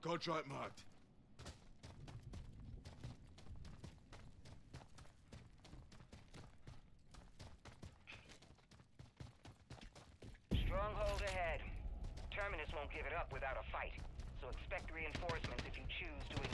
Contract marked. Stronghold ahead. Terminus won't give it up without a fight, so expect reinforcements if you choose to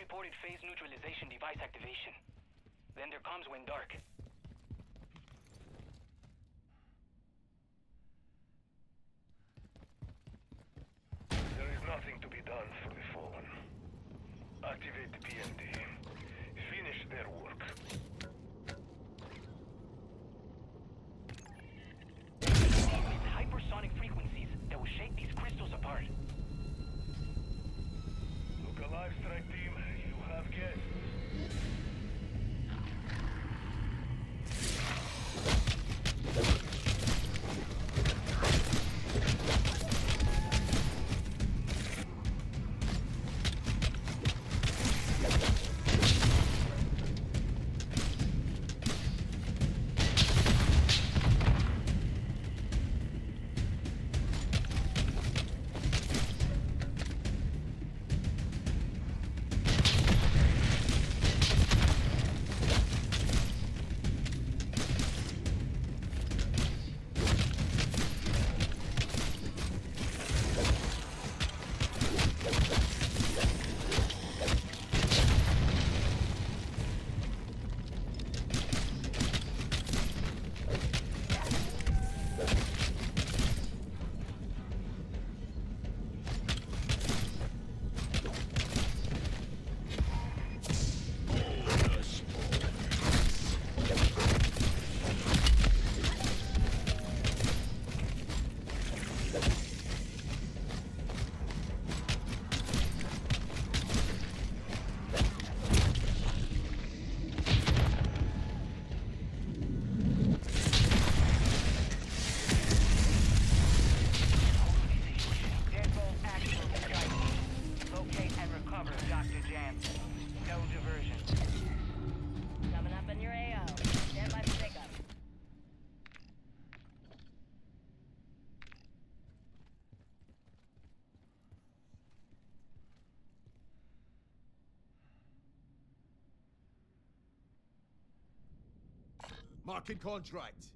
reported phase neutralization device activation. Then there comes when dark. fucking contract.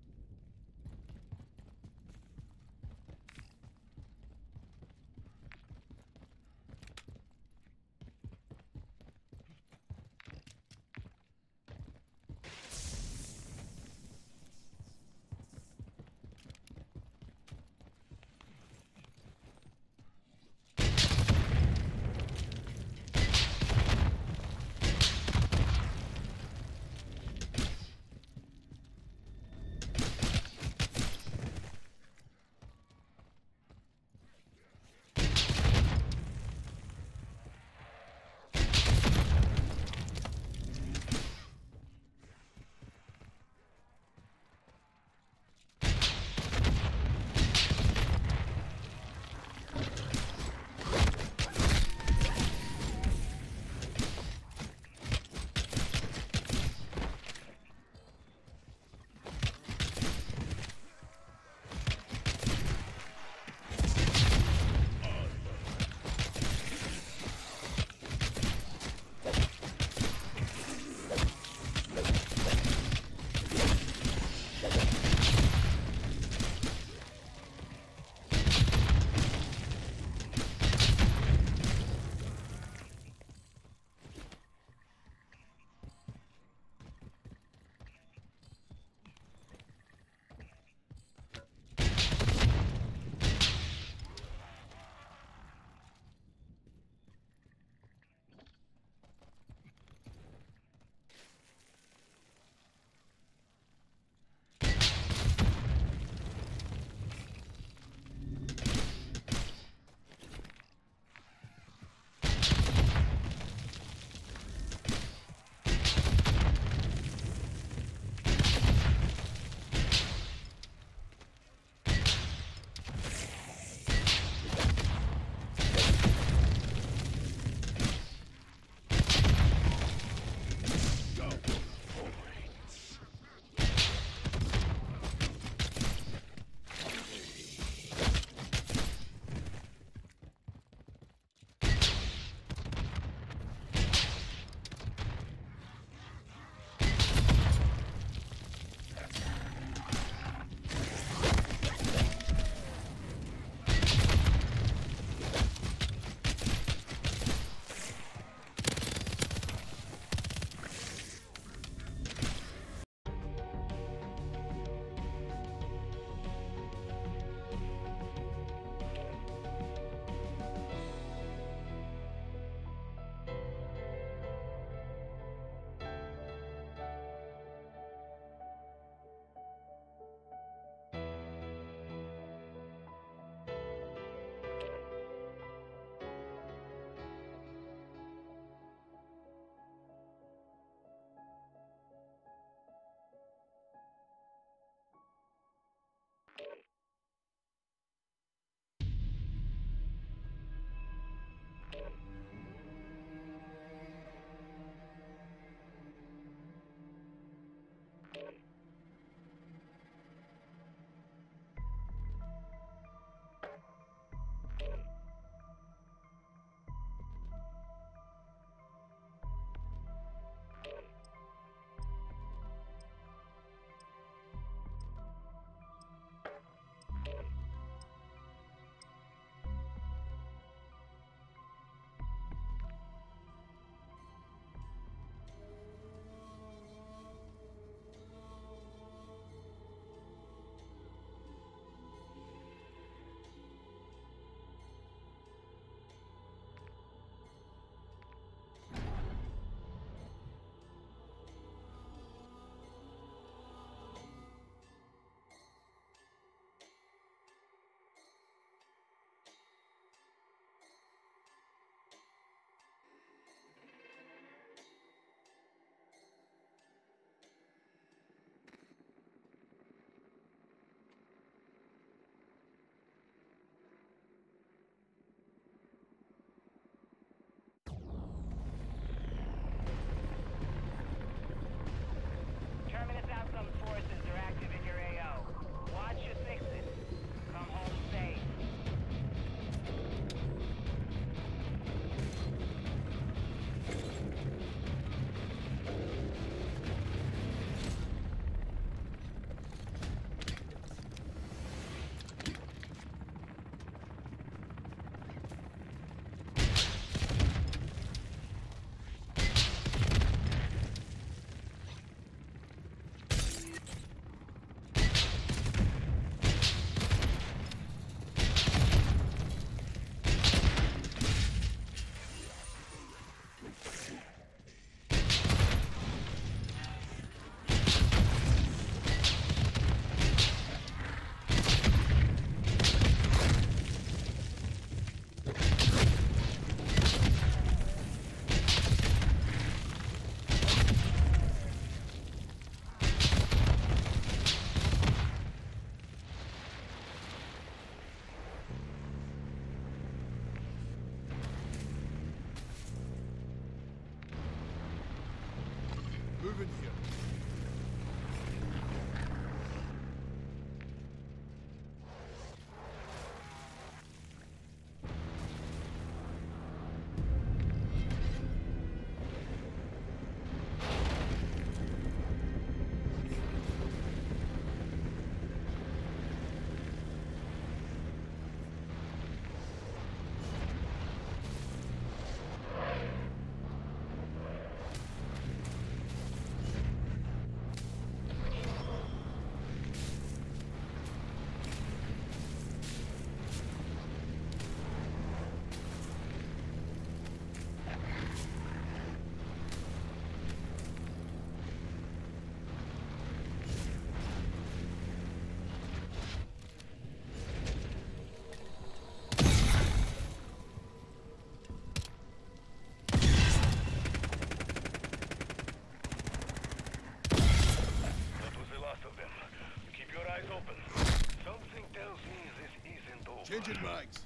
Isn't over.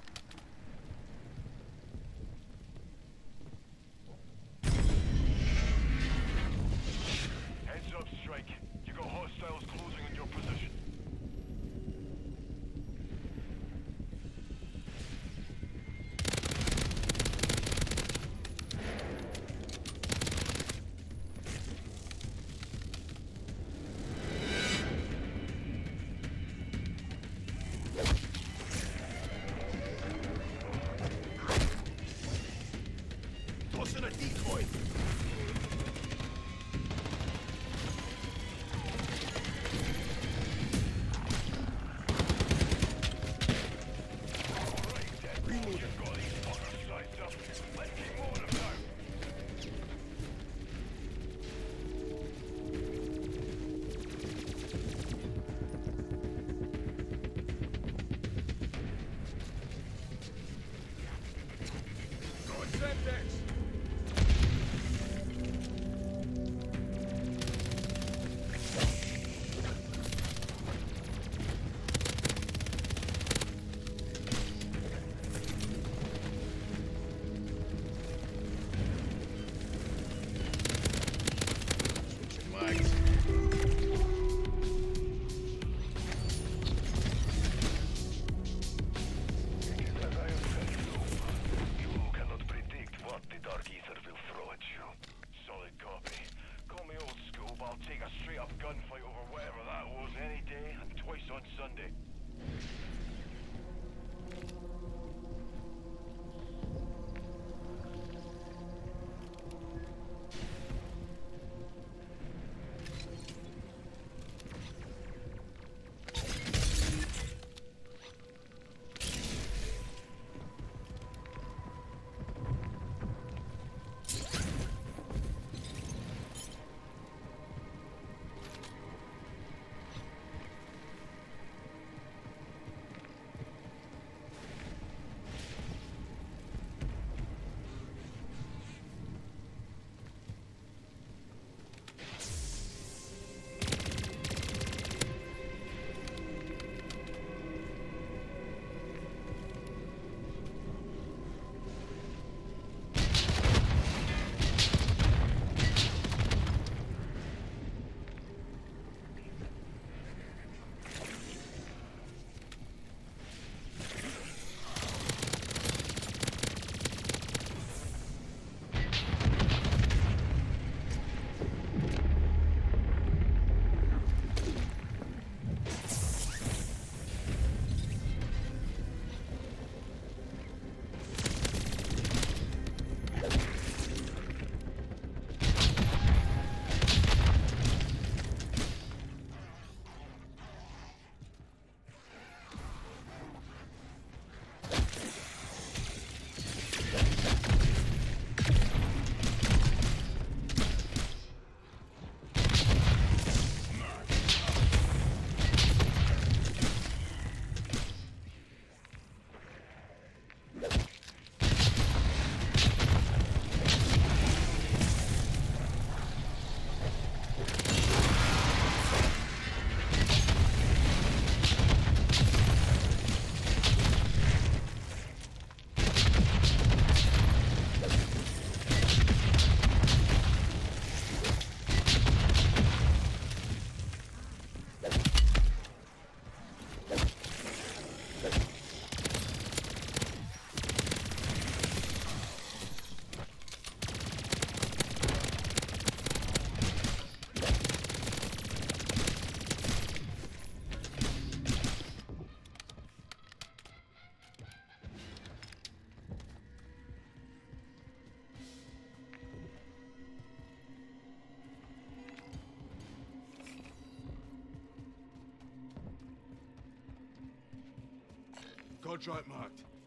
Contract marked.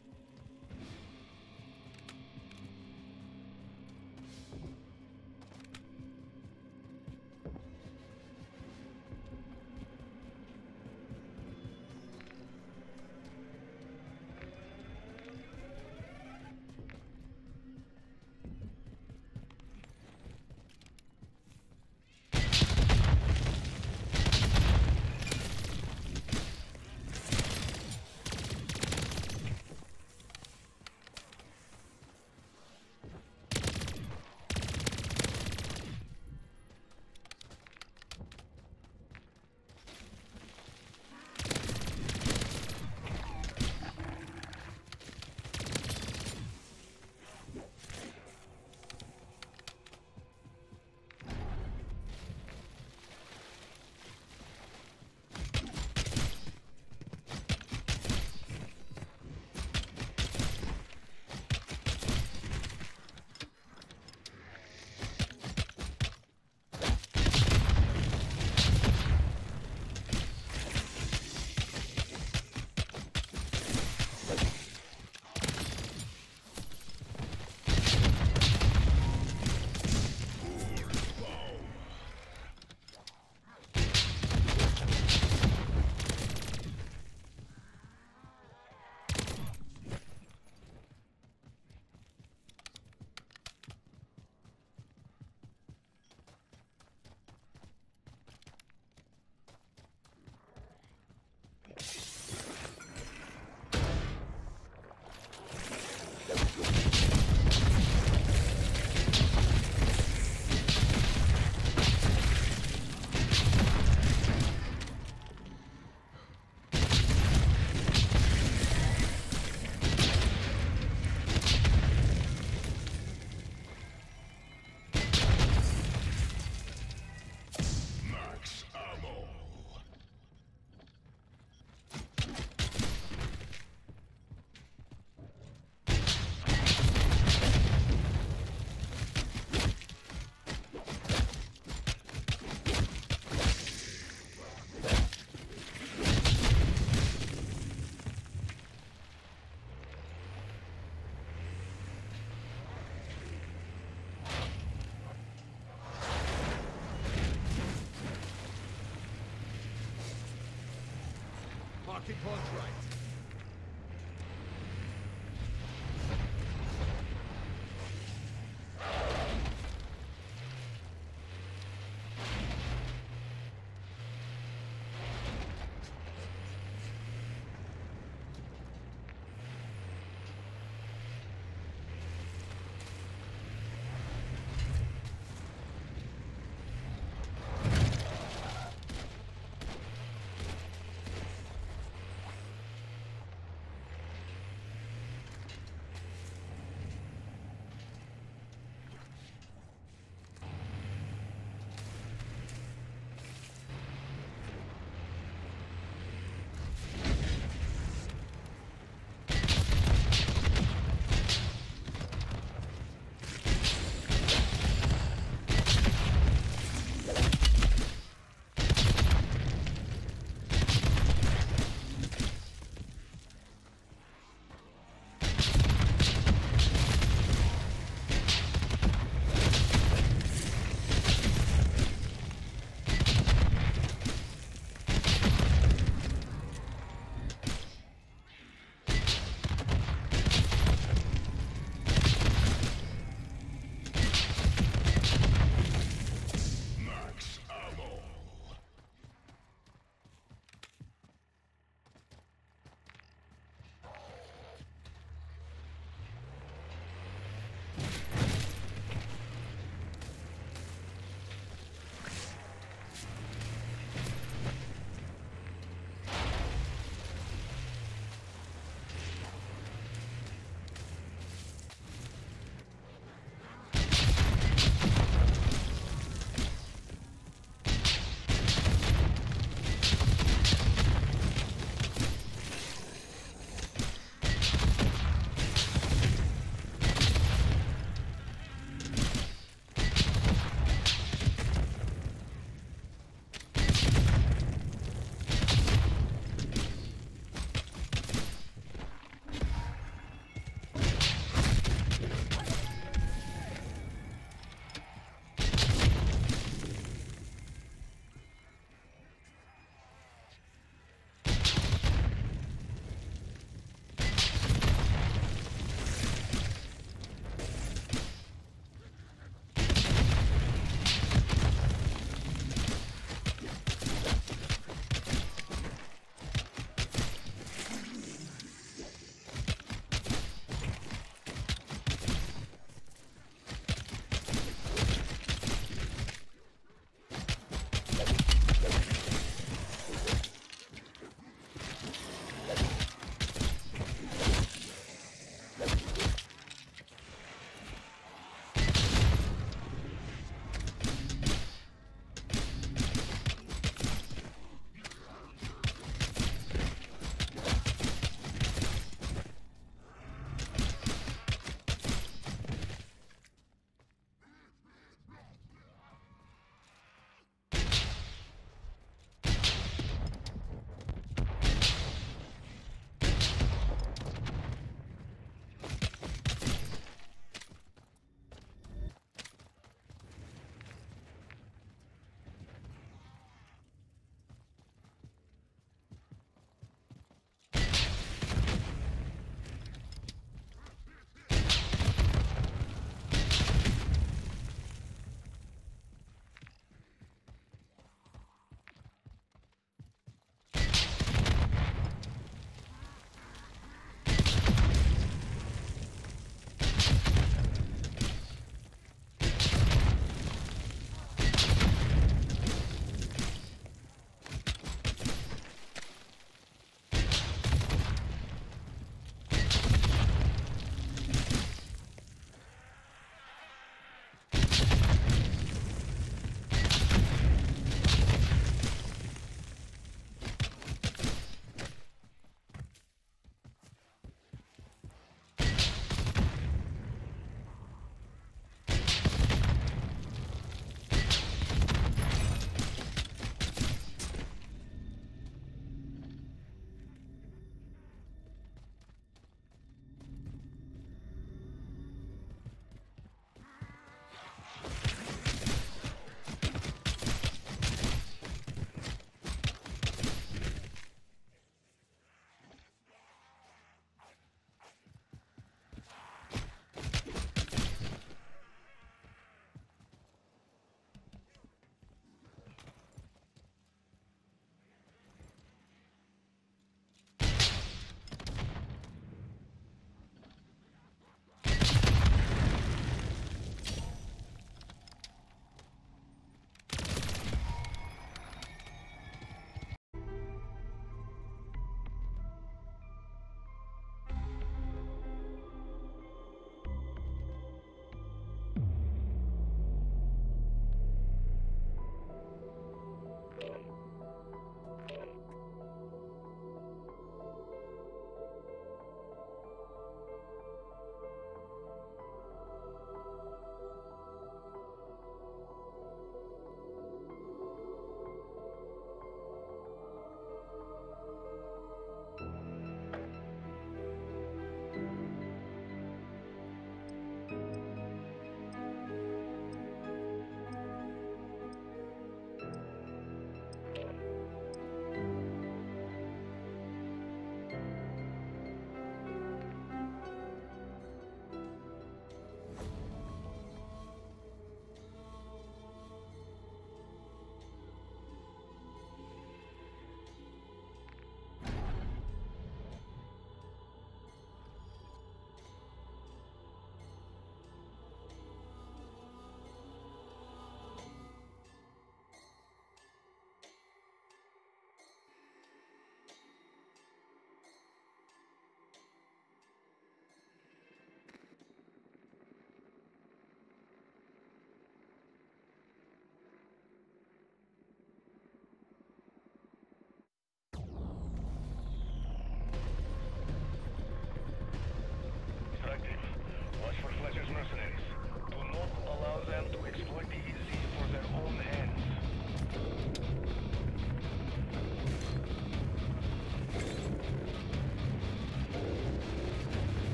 Marking points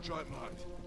Contract marked.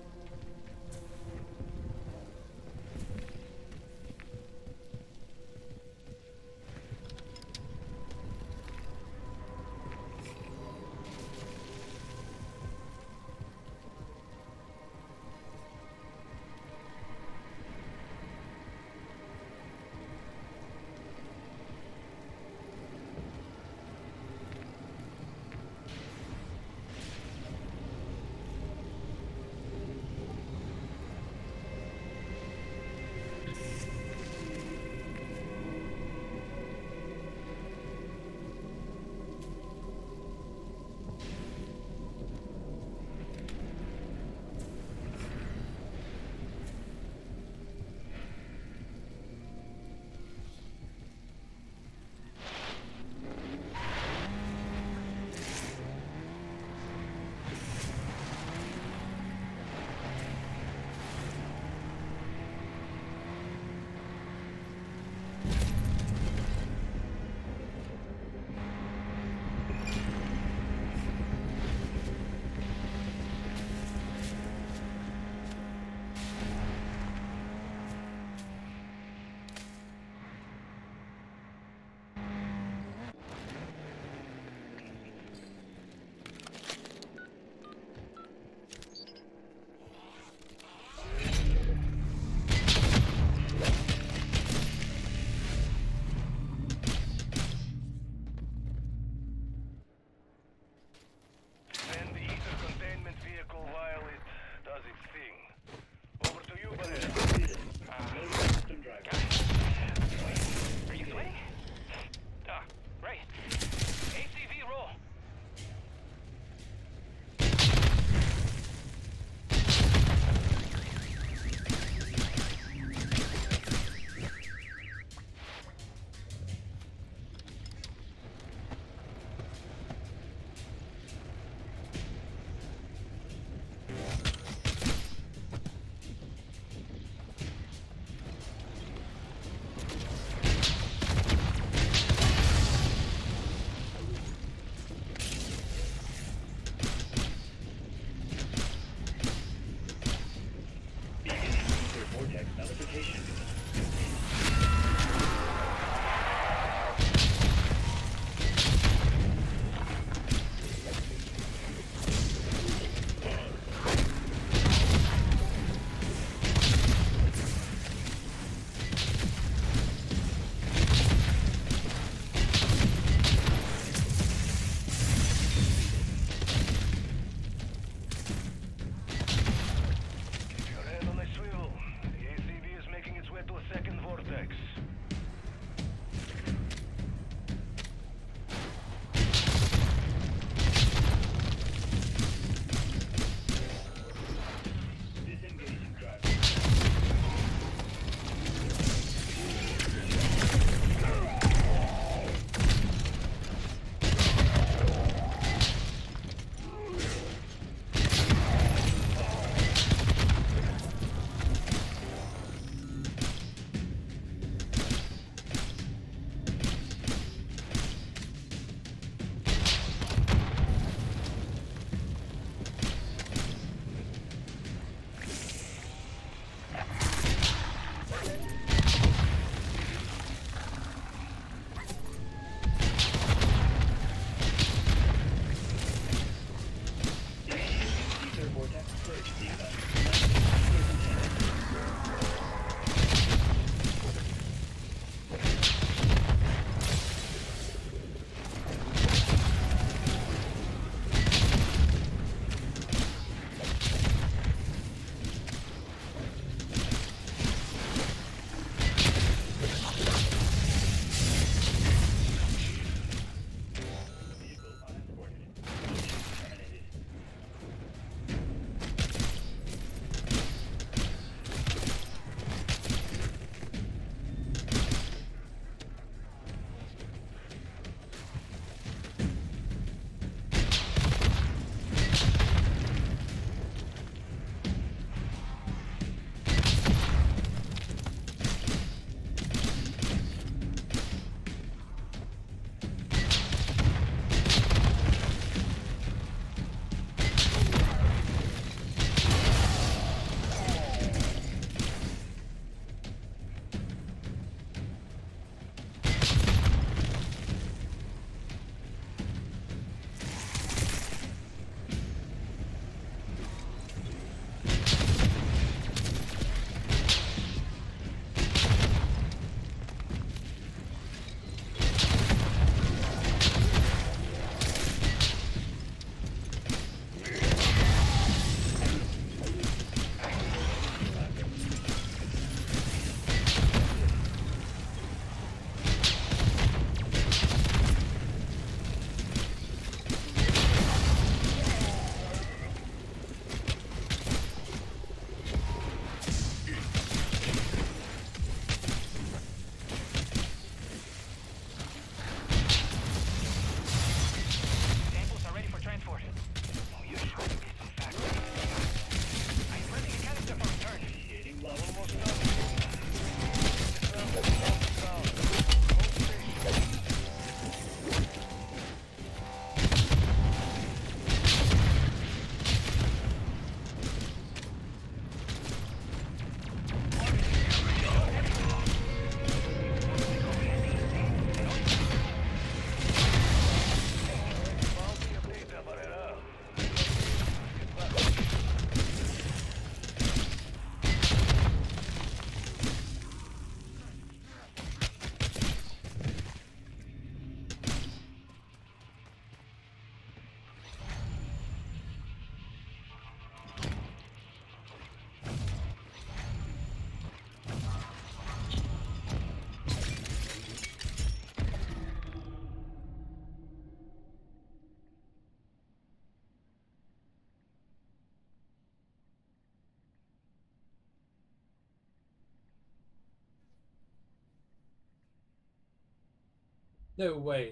No way.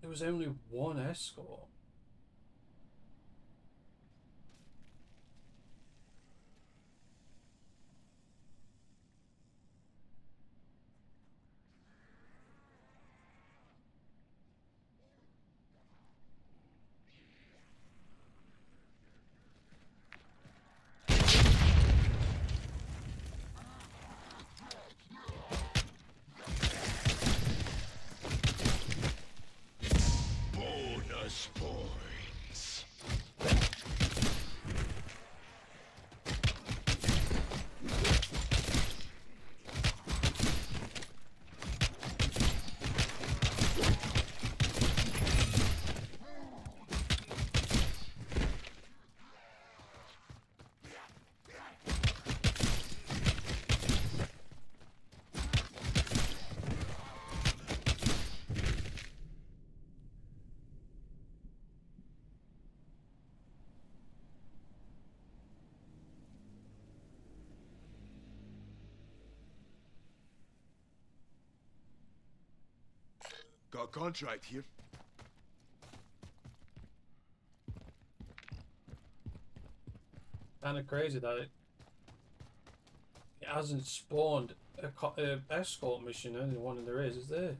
There was only one escort. A contract here. Kind of crazy that it, it hasn't spawned a, a uh, escort mission. Eh? Only one of there is, is there?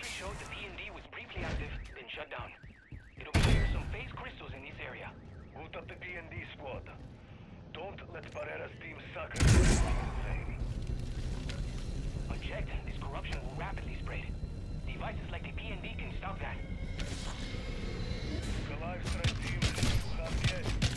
Telemetry showed the PND was briefly active, then shut down. It appears there's some phase crystals in this area. Root up the PND squad. Don't let Barrera's team insane. Object, this corruption will rapidly spread. Devices like the PND can stop that. The live team, you have the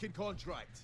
Marking contract.